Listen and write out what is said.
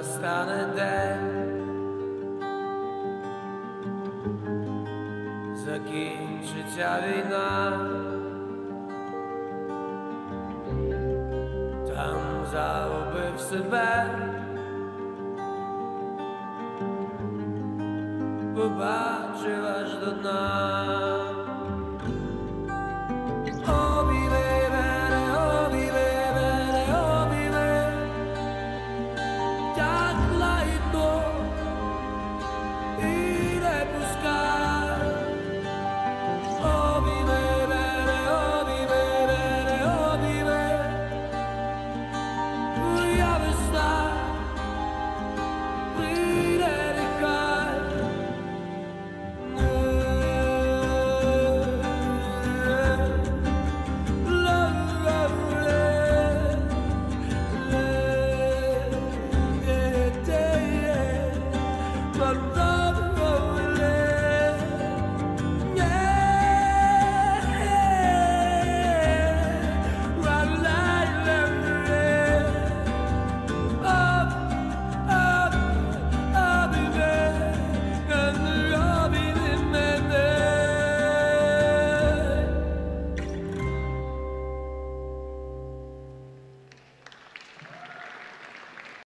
настане день, закінчиться війна, там загубив себе, побачив аж до дна.